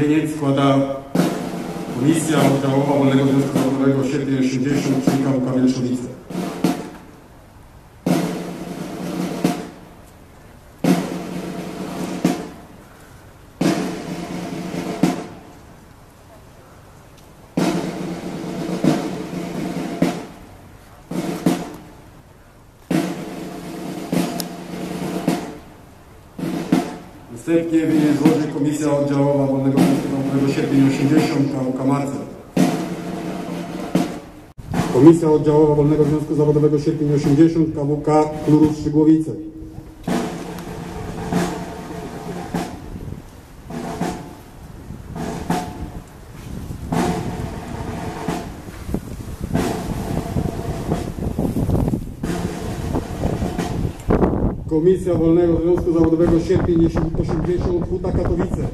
Wieniec składa Komisja Oddziałowa Wolnego Związku Zawodowego Sierpień 80, czyli KWK Winien złożyć Komisja Oddziałowa Wolnego Związku Zawodowego Sierpień 80 KWK Marcel. Komisja Oddziałowa Wolnego Związku Zawodowego Sierpień 80 KWK Klurów Szczygłowice. Komisja Wolnego Związku Zawodowego Sierpień 80 Huta Katowice.